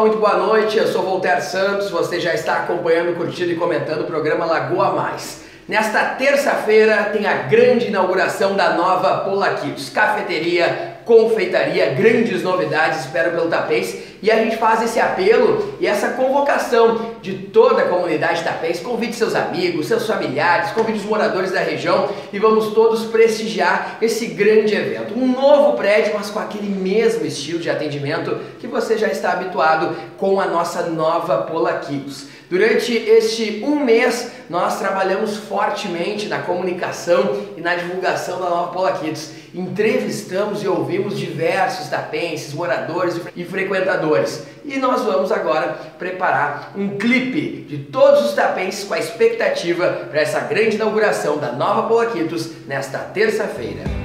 muito boa noite. Eu sou Voltaire Santos. Você já está acompanhando, curtindo e comentando o programa Lagoa Mais. Nesta terça-feira tem a grande inauguração da nova Polaquitos, cafeteria, confeitaria, grandes novidades esperam pelo Tapense e a gente faz esse apelo e essa convocação de toda a comunidade tapense. Convide seus amigos, seus familiares, convide os moradores da região e vamos todos prestigiar esse grande evento. Um novo prédio, mas com aquele mesmo estilo de atendimento que você já está habituado com a nossa nova Polaquitos. Durante este um mês, nós trabalhamos fortemente na comunicação e na divulgação da nova Polaquitos. Entrevistamos e ouvimos diversos tapenses, moradores e frequentadores. E nós vamos agora preparar um clipe de todos os tapenses com a expectativa para essa grande inauguração da nova Polaquitos nesta terça-feira.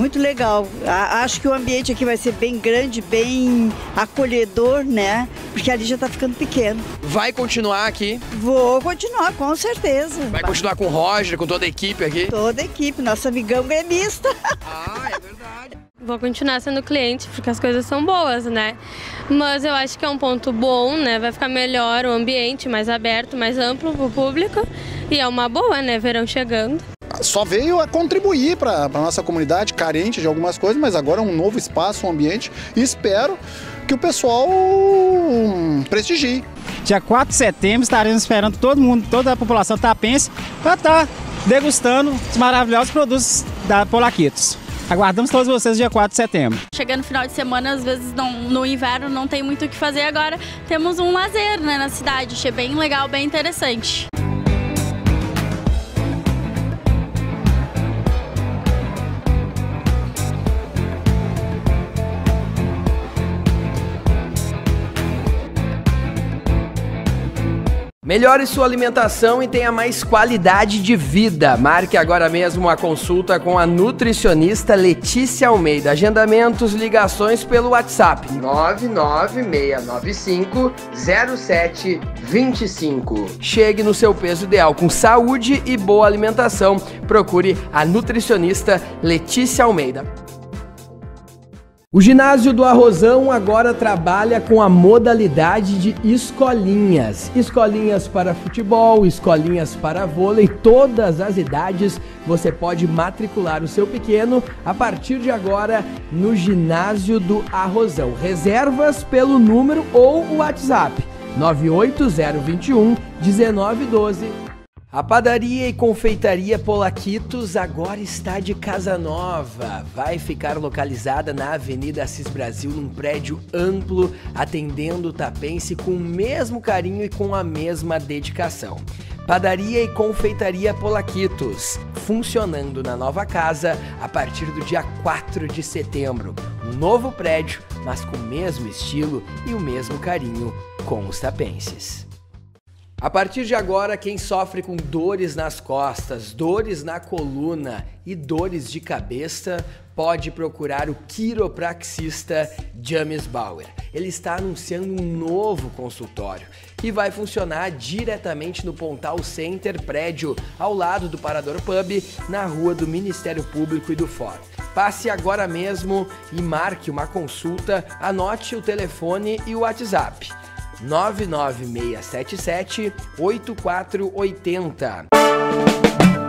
Muito legal. Acho que o ambiente aqui vai ser bem grande, bem acolhedor, né? Porque ali já está ficando pequeno. Vai continuar aqui? Vou continuar, com certeza. Vai continuar com o Roger, com toda a equipe aqui? Toda a equipe, nosso amigão gremista. Ah, é verdade. Vou continuar sendo cliente porque as coisas são boas, né? Mas eu acho que é um ponto bom, né? Vai ficar melhor o ambiente, mais aberto, mais amplo para o público. E é uma boa, né? Verão chegando só veio a contribuir para a nossa comunidade carente de algumas coisas, mas agora é um novo espaço, um ambiente e espero que o pessoal hum, prestigie. Dia 4 de setembro estaremos esperando todo mundo, toda a população tapense para estar tá degustando os maravilhosos produtos da Polaquitos. Aguardamos todos vocês dia 4 de setembro. Chegando no final de semana, às vezes não, no inverno não tem muito o que fazer. Agora temos um lazer né, na cidade. Achei bem legal, bem interessante. Melhore sua alimentação e tenha mais qualidade de vida. Marque agora mesmo uma consulta com a nutricionista Letícia Almeida. Agendamentos, ligações pelo WhatsApp 99695 0725. Chegue no seu peso ideal com saúde e boa alimentação. Procure a nutricionista Letícia Almeida. O ginásio do Arrozão agora trabalha com a modalidade de escolinhas. Escolinhas para futebol, escolinhas para vôlei, todas as idades. Você pode matricular o seu pequeno a partir de agora no ginásio do Arrozão. Reservas pelo número ou o WhatsApp 98021 1912 a padaria e confeitaria Polaquitos agora está de casa nova. Vai ficar localizada na Avenida Assis Brasil, num prédio amplo, atendendo o tapense com o mesmo carinho e com a mesma dedicação. Padaria e Confeitaria Polaquitos, funcionando na nova casa a partir do dia 4 de setembro. Um novo prédio, mas com o mesmo estilo e o mesmo carinho com os tapenses. A partir de agora, quem sofre com dores nas costas, dores na coluna e dores de cabeça pode procurar o quiropraxista James Bauer. Ele está anunciando um novo consultório que vai funcionar diretamente no Pontal Center prédio ao lado do Parador Pub, na rua do Ministério Público e do Fórum. Passe agora mesmo e marque uma consulta, anote o telefone e o WhatsApp 99677 8480.